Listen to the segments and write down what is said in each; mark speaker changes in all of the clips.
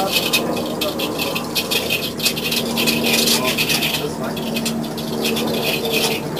Speaker 1: Thank you.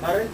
Speaker 2: Parang